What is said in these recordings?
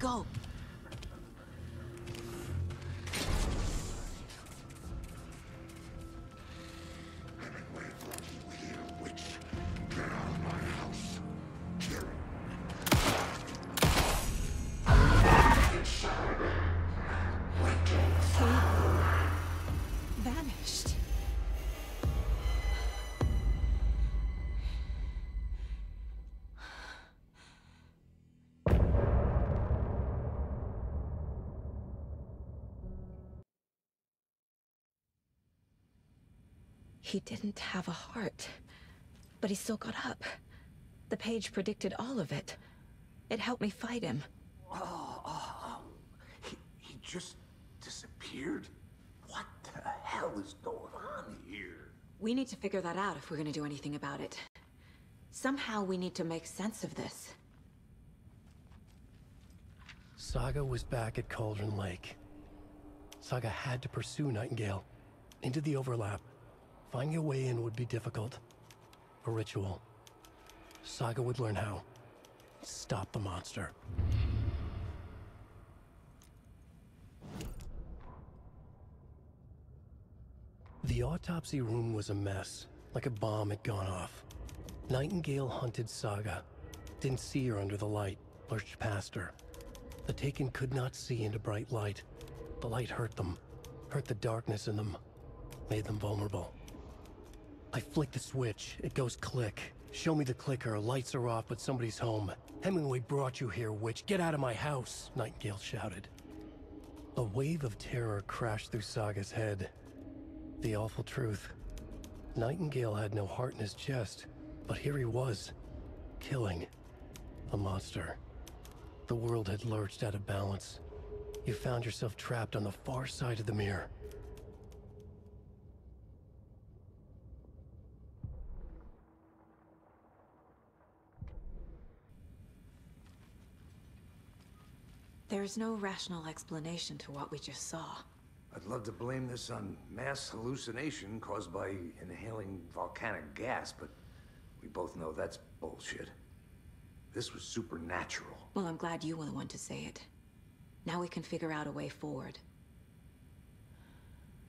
Go! He didn't have a heart, but he still got up. The page predicted all of it. It helped me fight him. Oh. He, he just disappeared? What the hell is going on here? We need to figure that out if we're gonna do anything about it. Somehow we need to make sense of this. Saga was back at Cauldron Lake. Saga had to pursue Nightingale. Into the overlap. Finding a way in would be difficult. A ritual. Saga would learn how. Stop the monster. The autopsy room was a mess, like a bomb had gone off. Nightingale hunted Saga. Didn't see her under the light, lurched past her. The Taken could not see into bright light. The light hurt them, hurt the darkness in them, made them vulnerable. I flick the switch, it goes click. Show me the clicker, lights are off, but somebody's home. Hemingway brought you here, witch. Get out of my house, Nightingale shouted. A wave of terror crashed through Saga's head. The awful truth. Nightingale had no heart in his chest, but here he was, killing a monster. The world had lurched out of balance. You found yourself trapped on the far side of the mirror. There's no rational explanation to what we just saw. I'd love to blame this on mass hallucination caused by inhaling volcanic gas, but we both know that's bullshit. This was supernatural. Well, I'm glad you were the one to say it. Now we can figure out a way forward.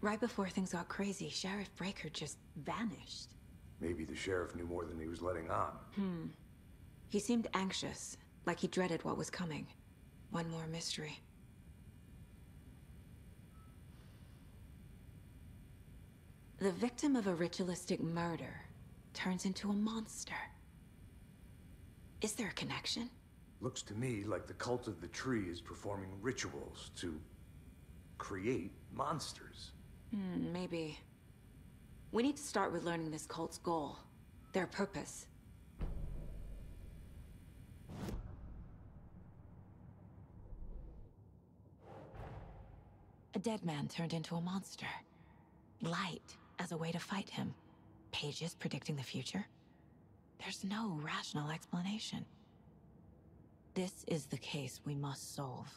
Right before things got crazy, Sheriff Breaker just vanished. Maybe the sheriff knew more than he was letting on. Hmm. He seemed anxious, like he dreaded what was coming. One more mystery. The victim of a ritualistic murder turns into a monster. Is there a connection? Looks to me like the cult of the tree is performing rituals to create monsters. Hmm, maybe. We need to start with learning this cult's goal, their purpose. A dead man turned into a monster. Light as a way to fight him. Pages predicting the future. There's no rational explanation. This is the case we must solve.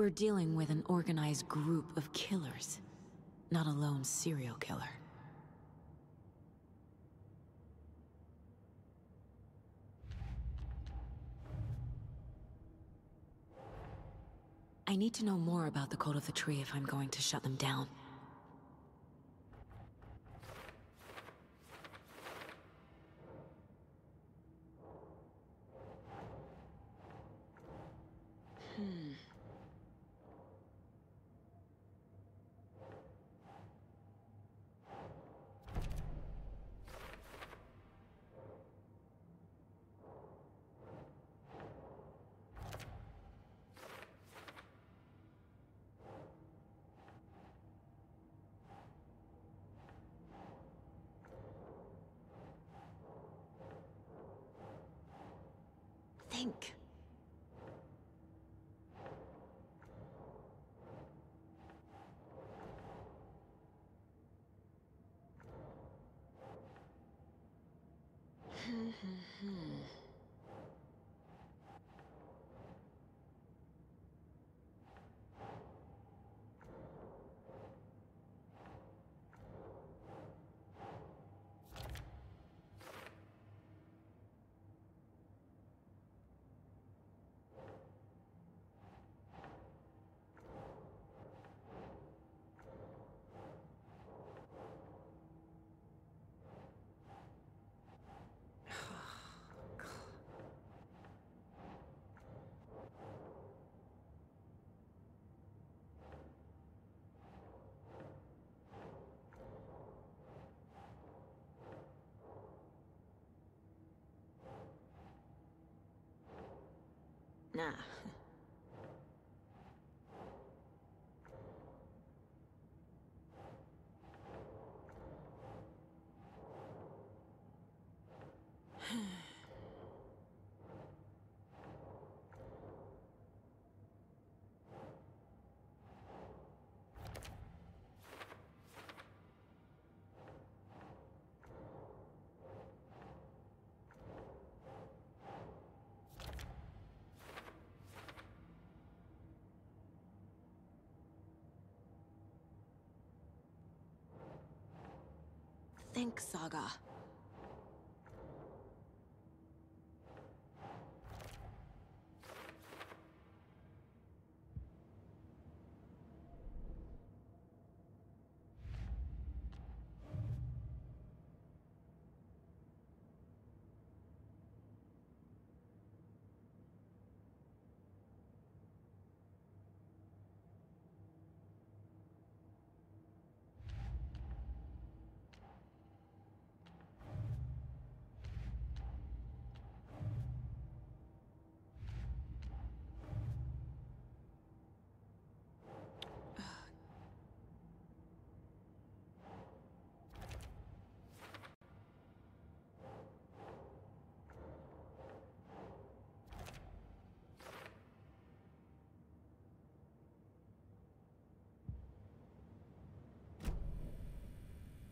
We're dealing with an organized group of killers, not a lone serial killer. I need to know more about the Cult of the Tree if I'm going to shut them down. Think. Nah. Think, Saga.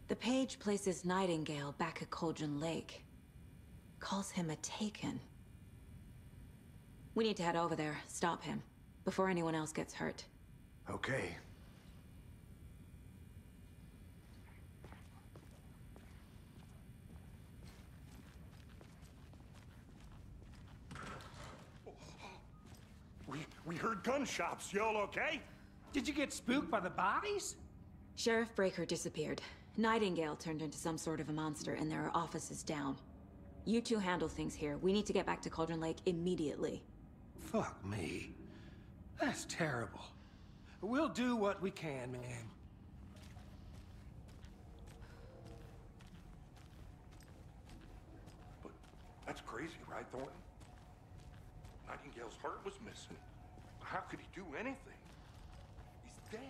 The page places Nightingale back at Cauldron Lake. Calls him a Taken. We need to head over there, stop him, before anyone else gets hurt. Okay. We, we heard gunshots. Y'all okay? Did you get spooked by the bodies? Sheriff Breaker disappeared. Nightingale turned into some sort of a monster, and there are offices down. You two handle things here. We need to get back to Cauldron Lake immediately. Fuck me. That's terrible. We'll do what we can, man. But that's crazy, right, Thornton? Nightingale's heart was missing. How could he do anything? He's dead.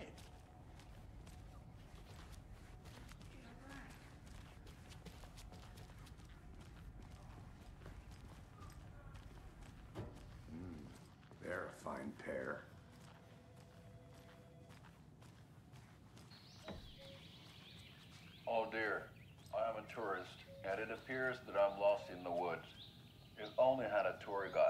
They're a fine pair. Oh dear, I am a tourist, and it appears that I'm lost in the woods. We've only had a tour guide,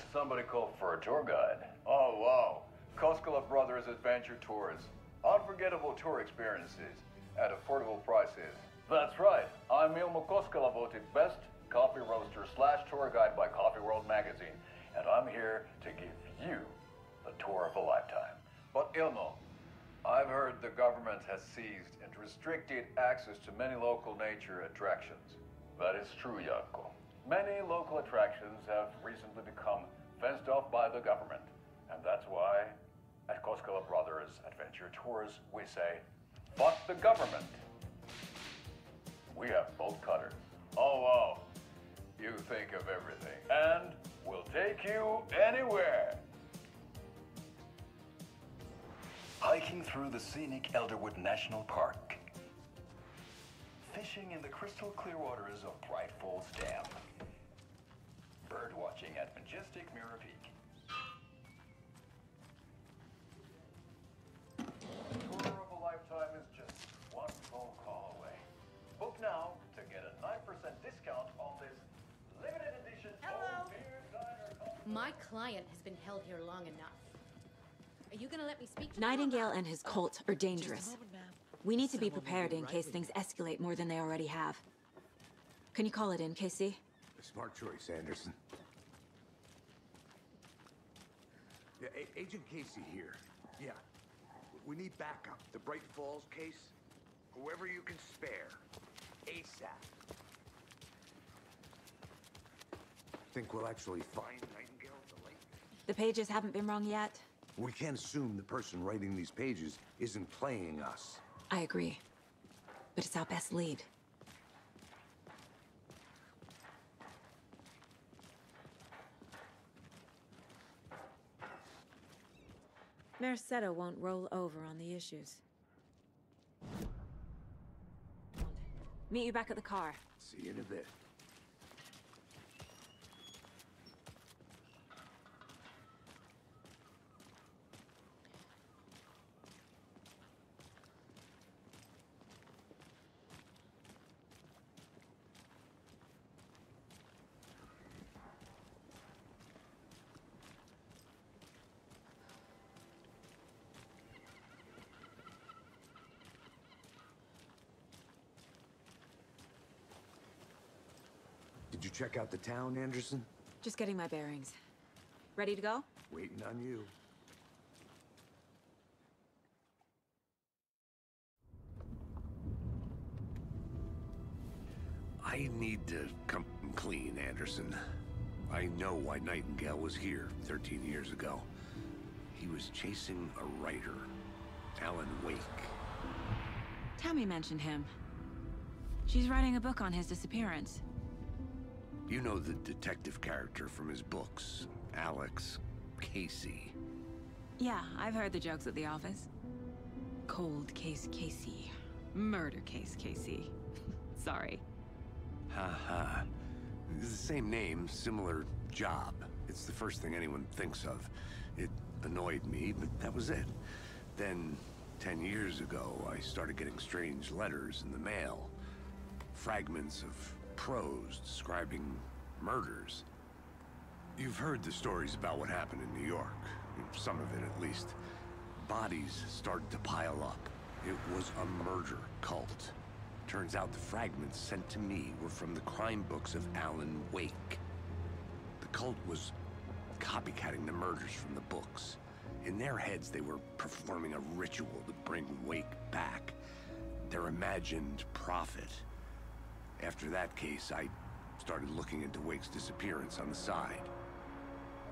Did somebody called for a tour guide? Oh, wow. Koskela Brothers Adventure Tours. Unforgettable tour experiences at affordable prices. That's right. I'm Ilmo Koskela, voted best coffee roaster slash tour guide by Coffee World magazine. And I'm here to give you the tour of a lifetime. But Ilmo, I've heard the government has seized and restricted access to many local nature attractions. That is true, Jaakko. Many local attractions have recently become fenced off by the government. And that's why, at Koskela Brothers Adventure Tours, we say, fuck the government. We have bolt cutters. Oh, wow. You think of everything. And we'll take you anywhere. Hiking through the scenic Elderwood National Park. fishing in the crystal clear waters of Bright Falls Dam. Bird watching at Majestic Mirror Peak. The Tour of a lifetime is just one phone call away. Book now to get a 9% discount on this limited edition Hello. Old Beer Diner My client has been held here long enough. Are you gonna let me speak to Nightingale and his cult are dangerous. Moment. We need to be Someone will prepared be in case with things escalate more than they already have. Can you call it in, Casey? A smart choice, Anderson. Yeah, A- Agent Casey here. Yeah. We need backup. The Bright Falls case? Whoever you can spare. ASAP. Think we'll actually find Nightingale at the lake? The pages haven't been wrong yet. We can't assume the person writing these pages isn't playing us. I agree. But it's our best lead. Mercedo won't roll over on the issues. Meet you back at the car. See you in a bit. Check out the town, Anderson? Just getting my bearings. Ready to go? Waiting on you. I need to come clean, Anderson. I know why Nightingale was here 13 years ago. He was chasing a writer, Alan Wake. Tammy mentioned him. She's writing a book on his disappearance. You know the detective character from his books, Alex Casey. Yeah, I've heard the jokes at the office. Cold case Casey. Murder case Casey. Sorry. Ha ha. The same name, similar job. It's the first thing anyone thinks of. It annoyed me, but that was it. Then, ten years ago, I started getting strange letters in the mail. Fragments of prose describing murders. You've heard the stories about what happened in New York. Some of it, at least. Bodies started to pile up. It was a murder cult. Turns out the fragments sent to me were from the crime books of Alan Wake. The cult was copycatting the murders from the books. In their heads, they were performing a ritual to bring Wake back. Their imagined prophet. After that case, I started looking into Wake's disappearance on the side.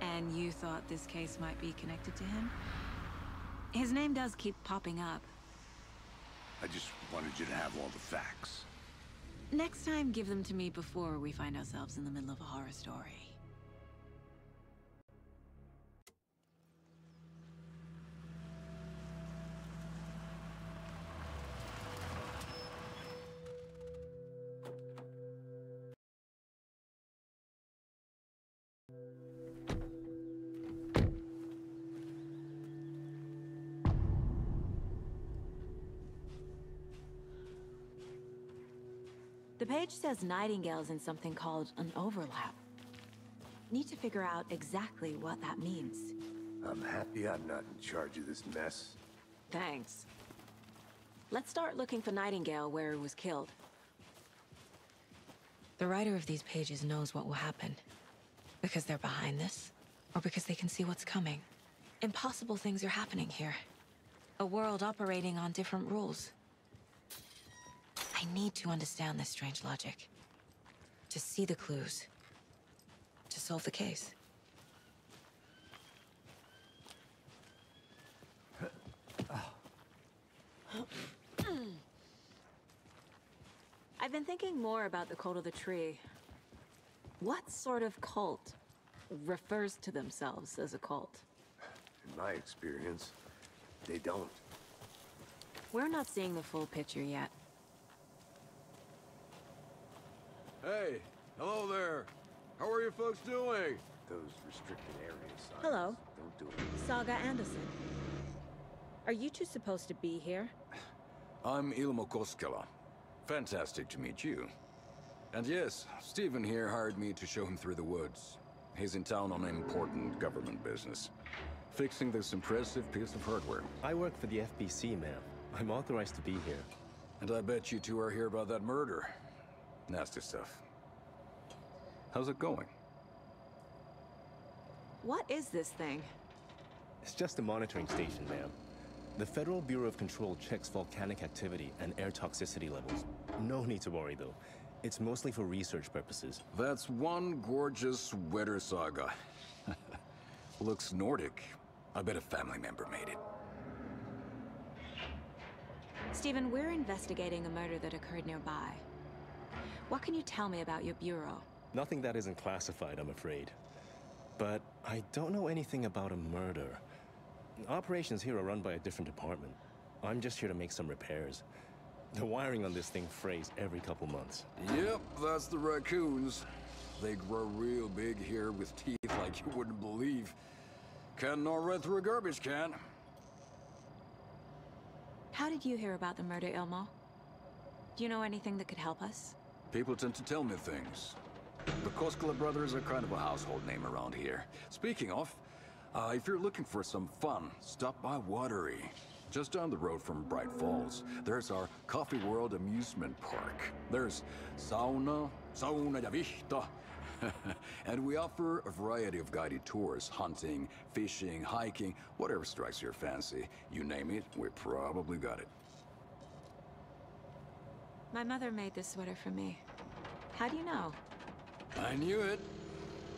And you thought this case might be connected to him? His name does keep popping up. I just wanted you to have all the facts. Next time, give them to me before we find ourselves in the middle of a horror story. Says Nightingale's in something called an overlap. Need to figure out exactly what that means. I'm happy I'm not in charge of this mess. Thanks. Let's start looking for Nightingale where he was killed. The writer of these pages knows what will happen. Because they're behind this, or because they can see what's coming. Impossible things are happening here. A world operating on different rules. I need to understand this strange logic. To see the clues. To solve the case. I've been thinking more about the cult of the tree. What sort of cult refers to themselves as a cult? In my experience, they don't. We're not seeing the full picture yet. Hey, hello there. How are you folks doing? Those restricted areas. signs Hello. Don't do it. Saga Anderson. Are you two supposed to be here? I'm Ilmo Koskela. Fantastic to meet you. And yes, Stephen here hired me to show him through the woods. He's in town on important government business. Fixing this impressive piece of hardware. I work for the FBC, ma'am. I'm authorized to be here. And I bet you two are here about that murder. Nasty stuff. How's it going? What is this thing? It's just a monitoring station, ma'am. The Federal Bureau of Control checks volcanic activity and air toxicity levels. No need to worry, though. It's mostly for research purposes. That's one gorgeous weather saga. Looks Nordic. I bet a family member made it. Stephen, we're investigating a murder that occurred nearby. What can you tell me about your bureau? Nothing that isn't classified, I'm afraid. But I don't know anything about a murder. Operations here are run by a different department. I'm just here to make some repairs. The wiring on this thing frays every couple months. Yep, that's the raccoons. They grow real big here with teeth like you wouldn't believe. Can nor right through a garbage can. How did you hear about the murder, Ilmo? Do you know anything that could help us? People tend to tell me things. The Koskela brothers are kind of a household name around here. Speaking of, uh, if you're looking for some fun, stop by Watery. Just down the road from Bright Falls, there's our Coffee World amusement park. There's sauna, sauna ja vista, and we offer a variety of guided tours, hunting, fishing, hiking, whatever strikes your fancy. You name it, we probably got it. My mother made this sweater for me. How do you know? I knew it.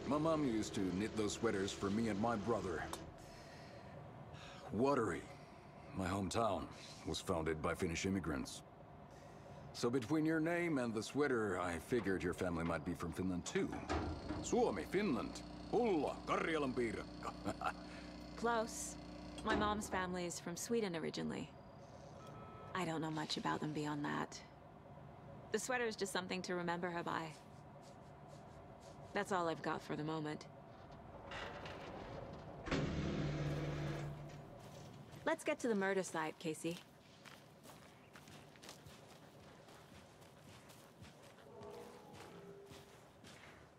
My mom used to knit those sweaters for me and my brother. Watery, my hometown, was founded by Finnish immigrants. So between your name and the sweater, I figured your family might be from Finland too. Suomi, Finland. Ulla, Karjalan piirakka. Close. My mom's family is from Sweden originally. I don't know much about them beyond that. The sweater is just something to remember her by. That's all I've got for the moment. Let's get to the murder site, Casey.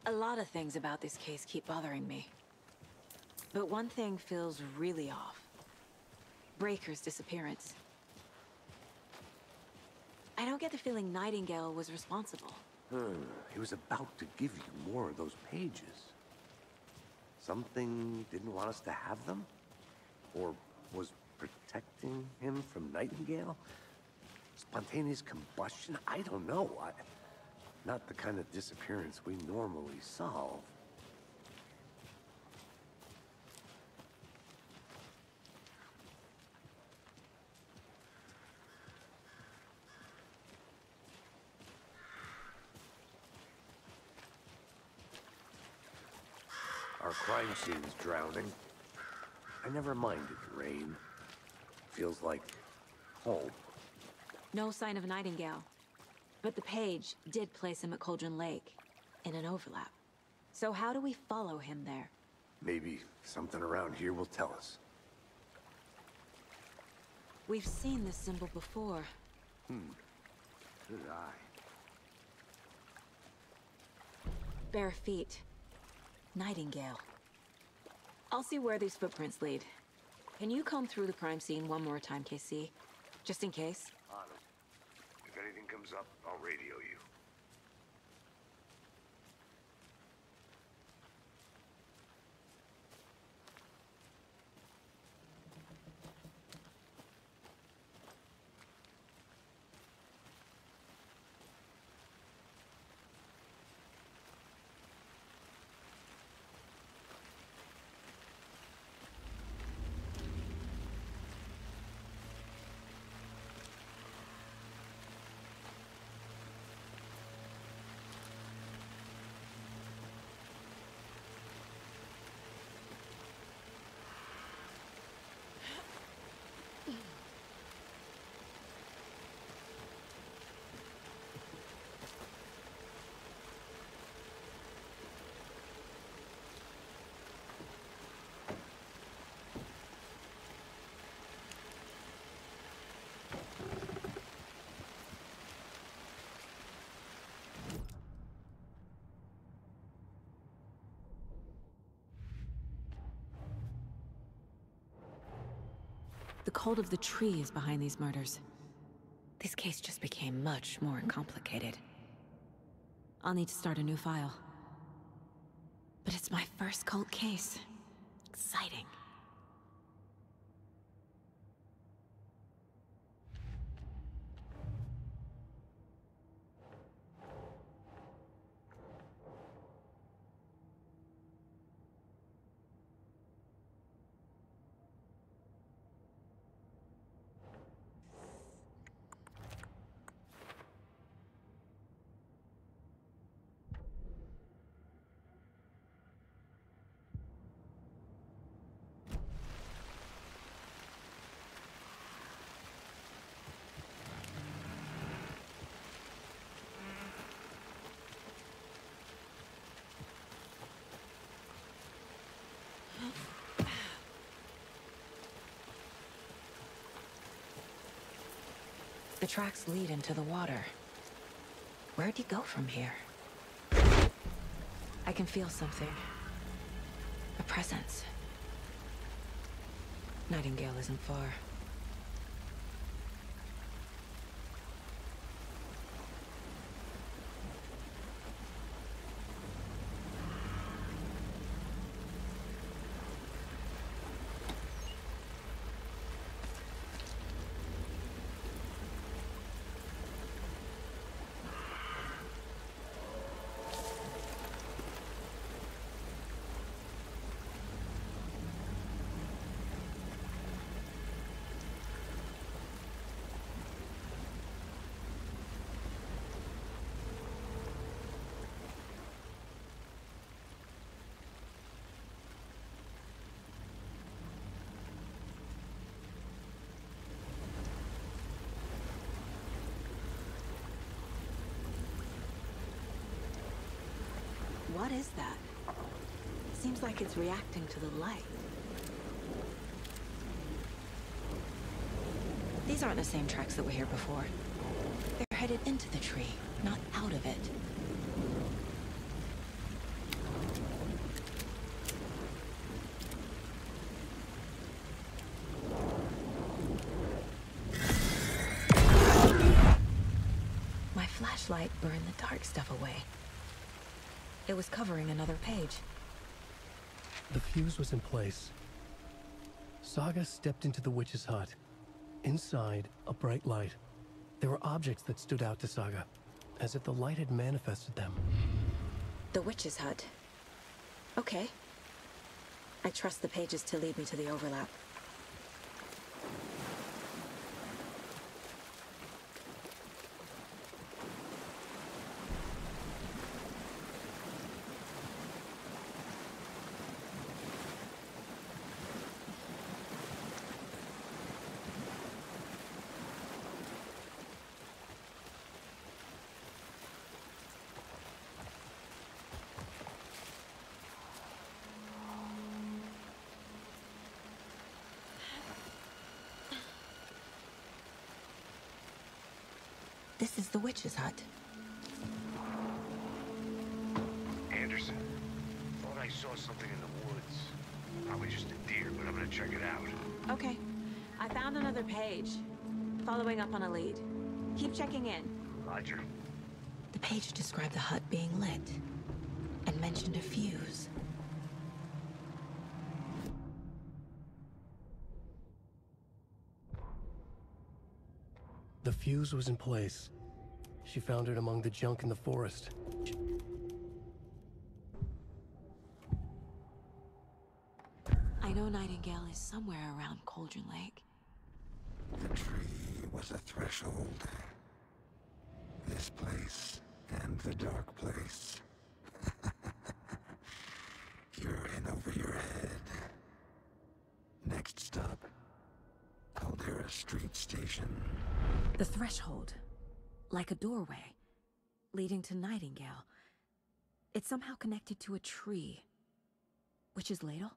A lot of things about this case keep bothering me. But one thing feels really off. Breaker's disappearance. I don't get the feeling Nightingale was responsible. Hmm, he was about to give you more of those pages. Something didn't want us to have them? Or was protecting him from Nightingale? Spontaneous combustion? I don't know. I, not the kind of disappearance we normally solve. Our crime scene's drowning. I never minded rain. Feels like home. No sign of Nightingale. But the page did place him at Cauldron Lake, in an overlap. So how do we follow him there? Maybe something around here will tell us. We've seen this symbol before. Hmm. Good eye. Bare feet. Nightingale. I'll see where these footprints lead. Can you comb through the crime scene one more time, Casey? Just in case? If anything comes up, I'll radio you. The cult of the tree is behind these murders. This case just became much more complicated. I'll need to start a new file. But it's my first cult case. Exciting. Tracks lead into the water. Where'd you go from here? I can feel something. A presence. Nightingale isn't far. What is that? Seems like it's reacting to the light. These aren't the same tracks that were here before. They're headed into the tree, not out of it. My flashlight burned the dark stuff away. It was covering another page. Was in place. Saga stepped into the witch's hut. Inside, a bright light. There were objects that stood out to Saga, as if the light had manifested them. The witch's hut. Okay. I trust the pages to lead me to the overlap. This is the witch's hut. Anderson, thought I saw something in the woods. Probably just a deer, but I'm gonna check it out. Okay. I found another page. Following up on a lead. Keep checking in. Roger. The page described the hut being lit and mentioned a fuse. The fuse was in place. She found it among the junk in the forest. I know Nightingale is somewhere around Cauldron Lake. The tree was a threshold. This place and the dark place. You're in over your head. Next stop, Caldera Street Station. The threshold. Like a doorway. Leading to Nightingale. It's somehow connected to a tree. Witch's ladle?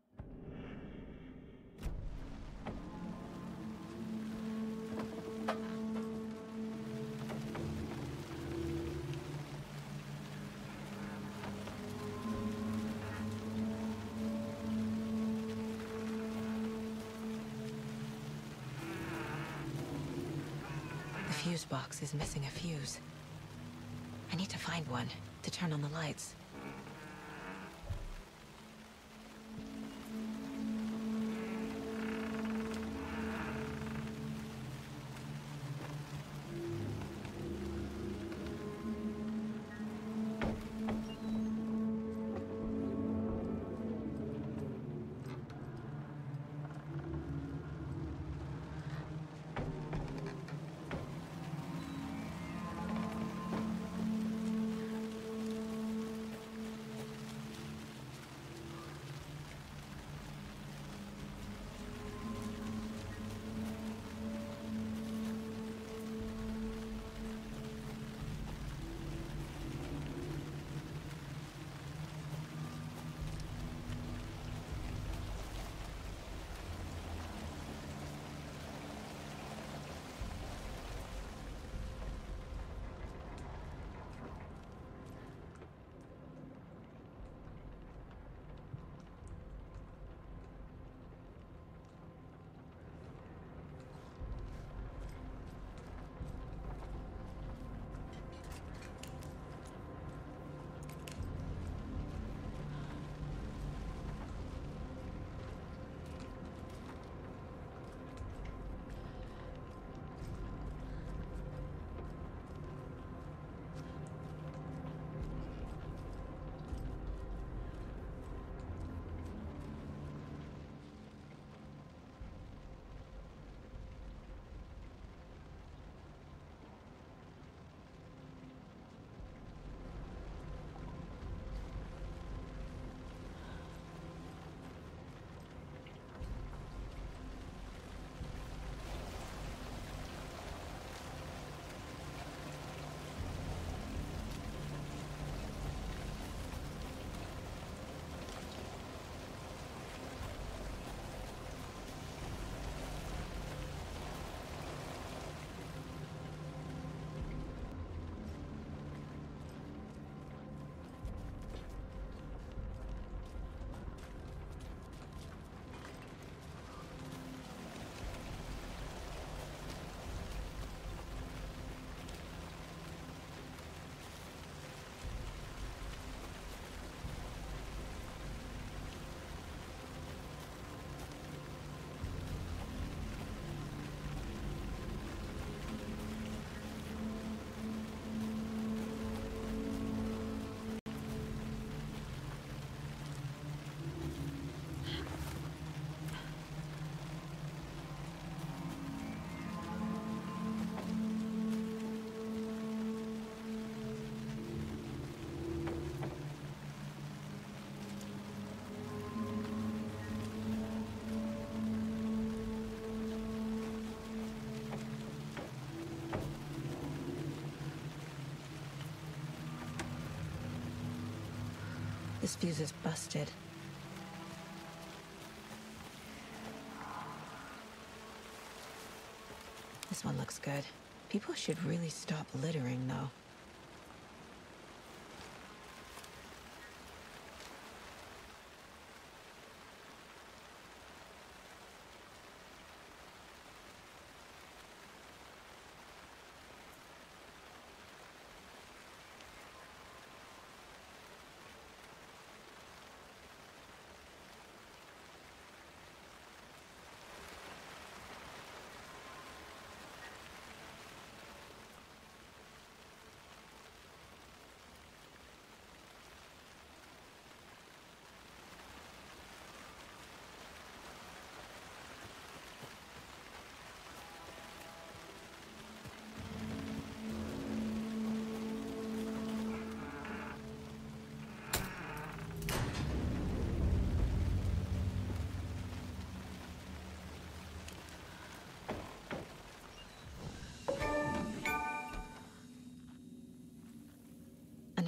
Fuse box is missing a fuse. I need to find one to turn on the lights. This fuse is busted. This one looks good. People should really stop littering, though.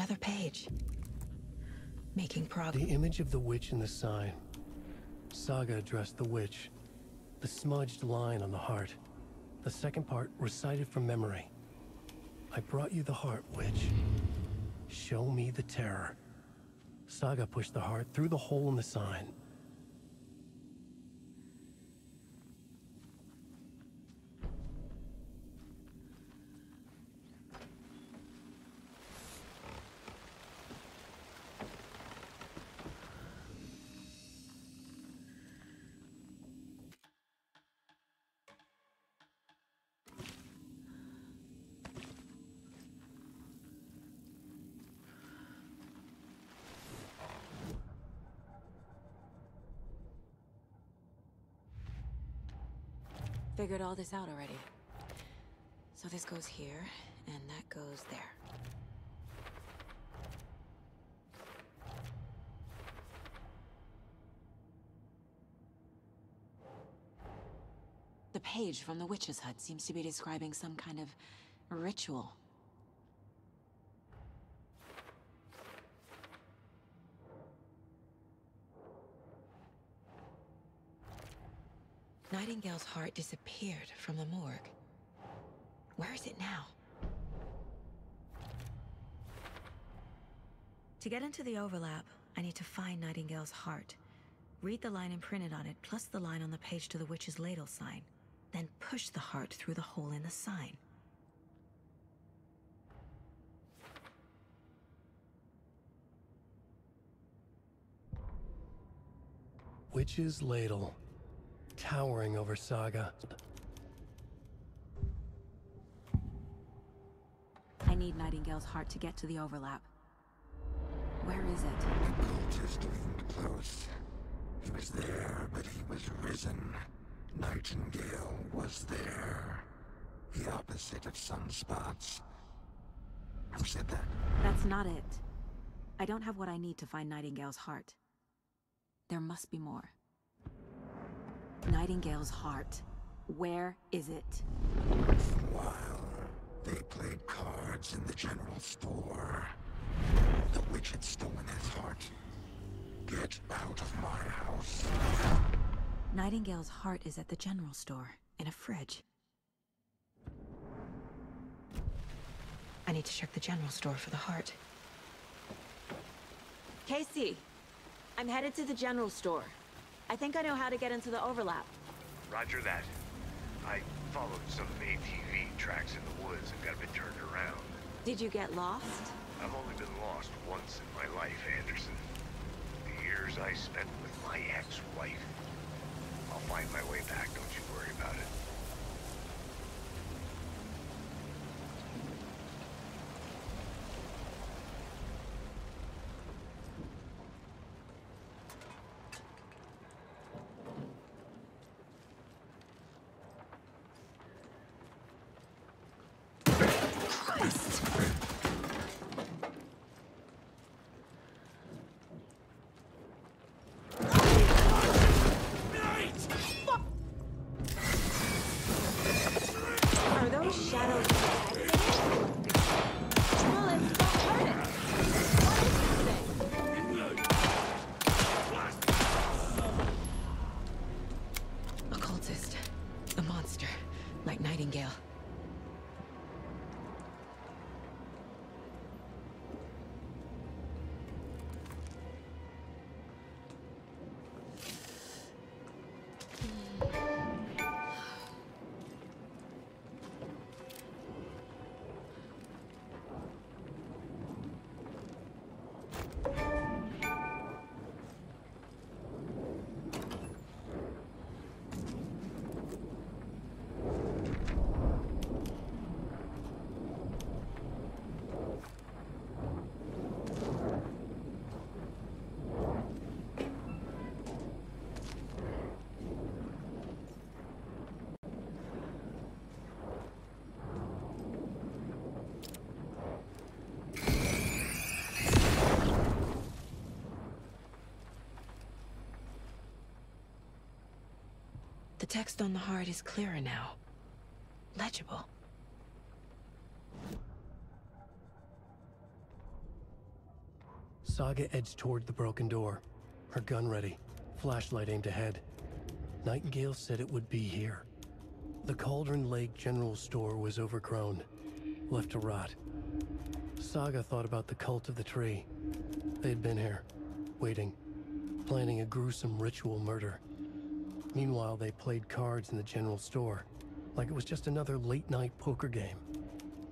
Another page. Making progress. The image of the witch in the sign. Saga addressed the witch. The smudged line on the heart. The second part recited from memory. I brought you the heart, witch. Show me the terror. Saga pushed the heart through the hole in the sign. Figured all this out already. So this goes here, and that goes there. The page from the witch's hut seems to be describing some kind of ritual. Nightingale's heart disappeared from the morgue. Where is it now? To get into the overlap, I need to find Nightingale's heart. Read the line imprinted on it, plus the line on the page to the witch's ladle sign. Then push the heart through the hole in the sign. Witch's ladle, towering over Saga. I need Nightingale's heart to get to the overlap. Where is it? The cultist loomed close. He was there, but he was risen. Nightingale was there. The opposite of sunspots. Who said that? That's not it. I don't have what I need to find Nightingale's heart. There must be more. Nightingale's heart. Where is it? While they played cards in the general store, the witch had stolen his heart. Get out of my house. Nightingale's heart is at the general store, in a fridge. I need to check the general store for the heart. Casey, I'm headed to the general store. I think I know how to get into the overlap. Roger that. I followed some ATV tracks in the woods and got a bit turned around. Did you get lost? I've only been lost once in my life, Anderson. The years I spent with my ex-wife. I'll find my way back, don't you worry about it. Text on the heart is clearer now. Legible. Saga edged toward the broken door, her gun ready, flashlight aimed ahead. Nightingale said it would be here. The Cauldron Lake General Store was overgrown, left to rot. Saga thought about the cult of the tree. They had been here, waiting, planning a gruesome ritual murder. Meanwhile, they played cards in the general store, like it was just another late-night poker game.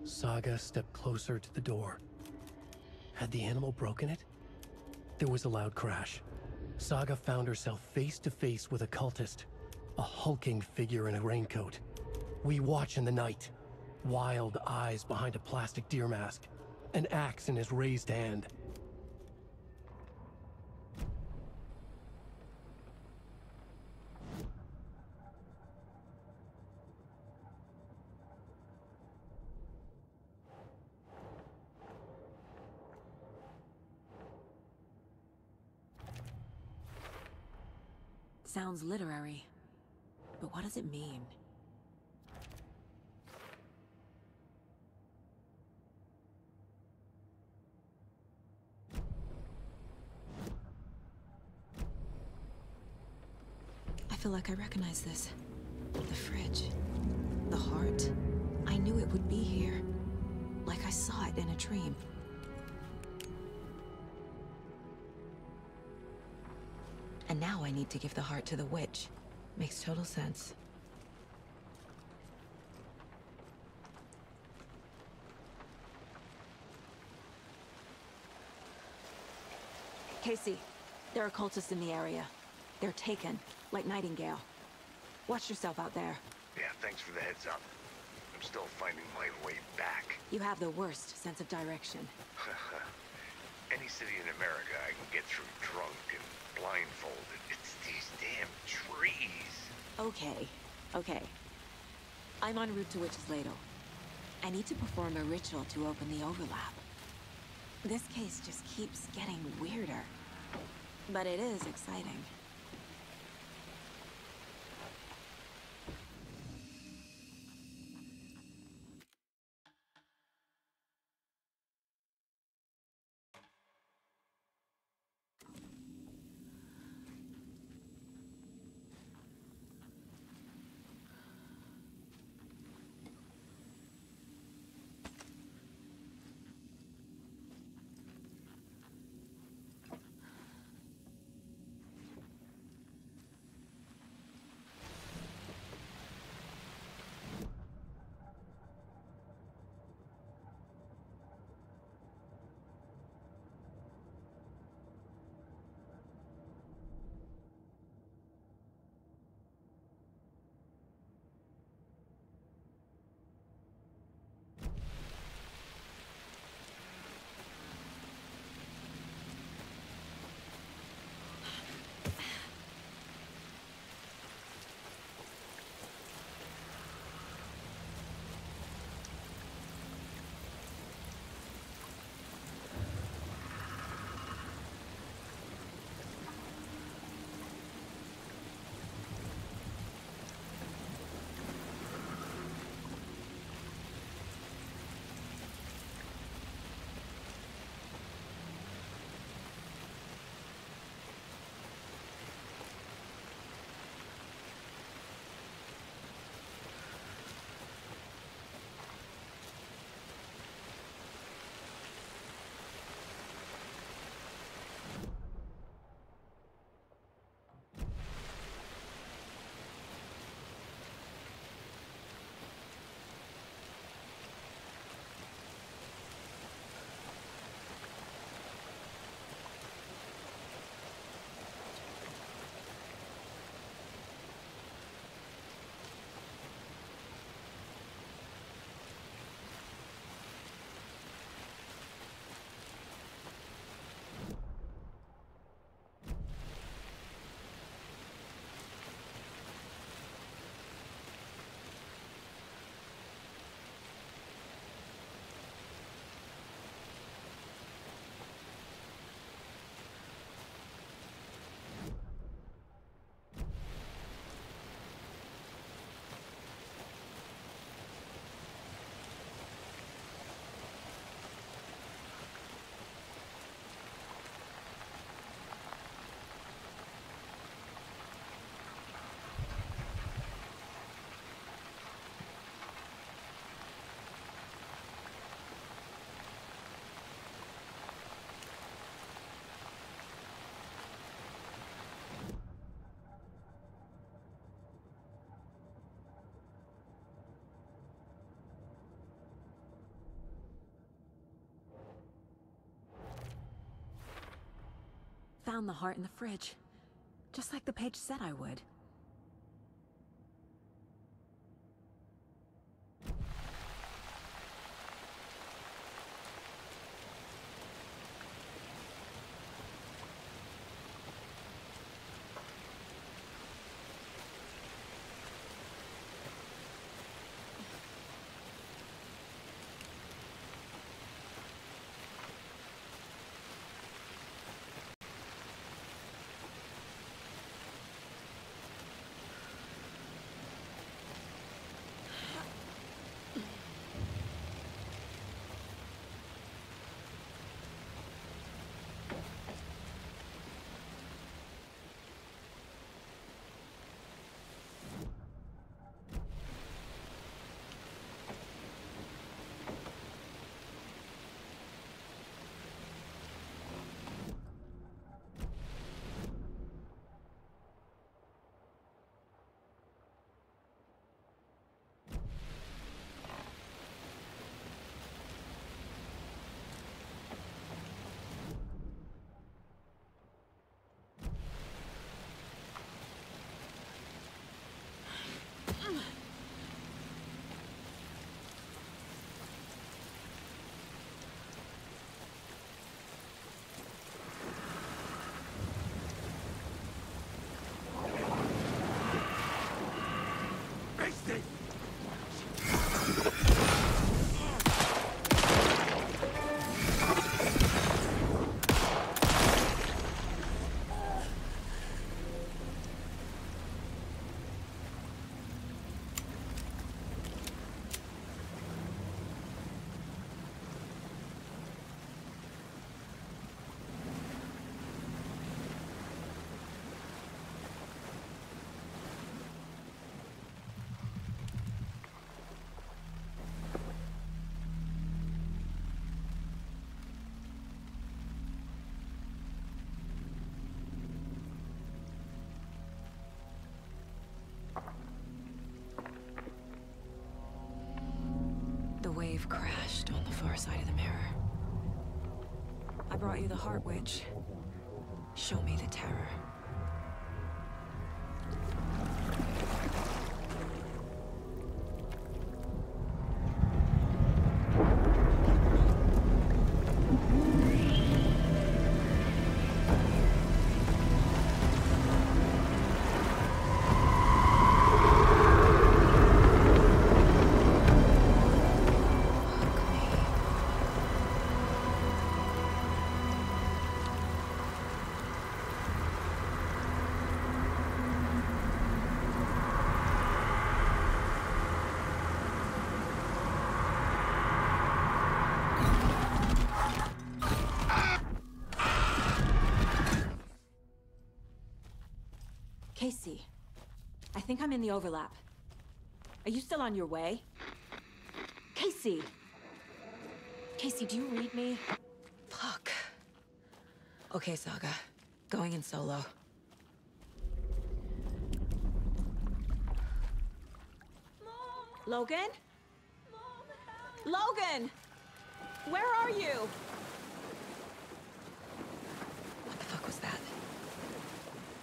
Saga stepped closer to the door. Had the animal broken it? There was a loud crash. Saga found herself face to face with a cultist, a hulking figure in a raincoat. We watch in the night, wild eyes behind a plastic deer mask, an axe in his raised hand. Literary. But what does it mean? I feel like I recognize this. The fridge. The heart. I knew it would be here. Like I saw it in a dream. And now I need to give the heart to the witch. Makes total sense. Casey, there are cultists in the area. They're taken, like Nightingale. Watch yourself out there. Yeah, thanks for the heads up. I'm still finding my way back. You have the worst sense of direction. Any city in America I can get through drunk and blindfolded. It's these damn trees. Okay, okay. I'm en route to Witch's Ladle. I need to perform a ritual to open the overlap. This case just keeps getting weirder. But it is exciting. Found the heart in the fridge. Just like the page said I would. Wave crashed on the far side of the mirror. I brought you the Heart Witch. Show me the terror. In the overlap. Are you still on your way? Casey! Casey, do you read me? Fuck. Okay, Saga. Going in solo. Logan? Logan! Where are you? What the fuck was that?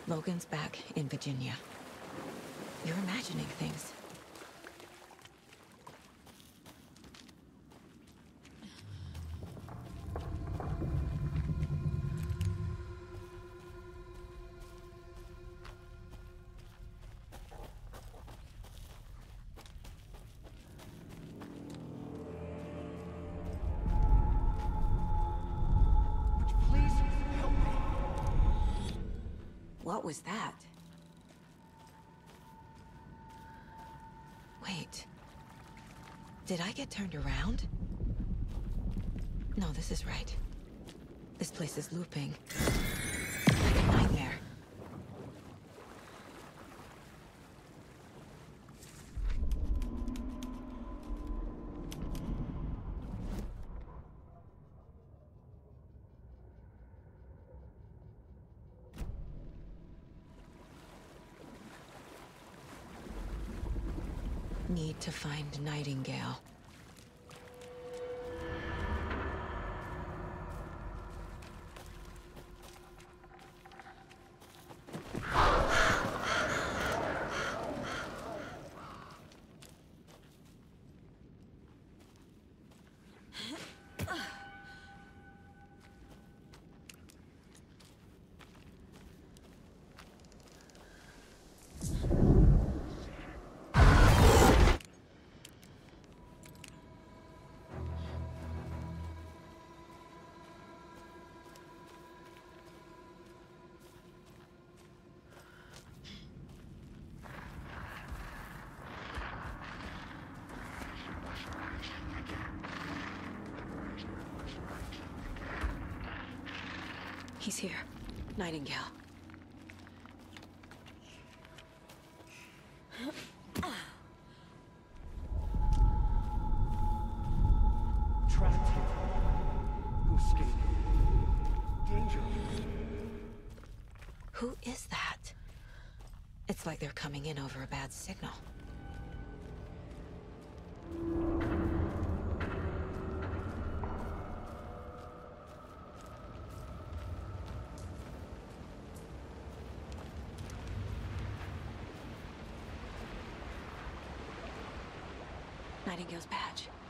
Logan's back in Virginia. You're imagining things. Did I get turned around? No, this is right. This place is looping. Like a nightmare. Need to find Nightingale. He's here. Nightingale. Trapped here. No escape. Danger. Who is that? It's like they're coming in over a bad signal. Nightingale's badge.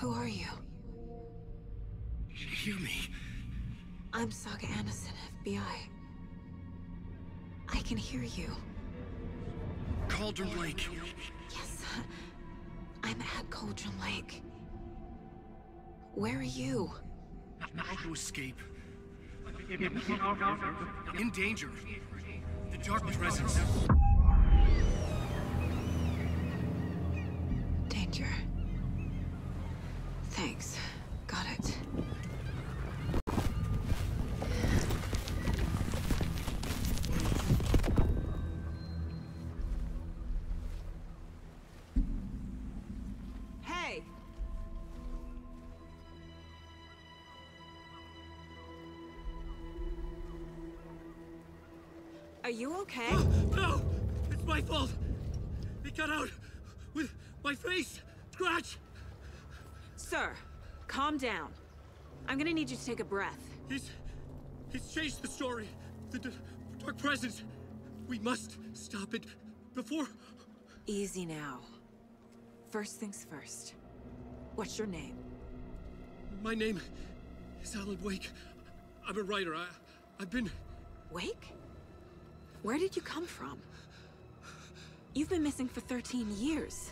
Who are you? Hear me. I'm Saga Anderson, FBI. I can hear you. Cauldron Lake. Yes, I'm at Cauldron Lake. Where are you? How to escape. In danger. The Dark Presence. Okay? No! It's my fault! It got out with my face! Scratch! Sir, calm down. I'm gonna need you to take a breath. He's... he's changed the story. The Dark Presence. We must stop it before... Easy now. First things first. What's your name? My name is Alan Wake. I'm a writer. I, I've been... Wake? Where did you come from? You've been missing for 13 years.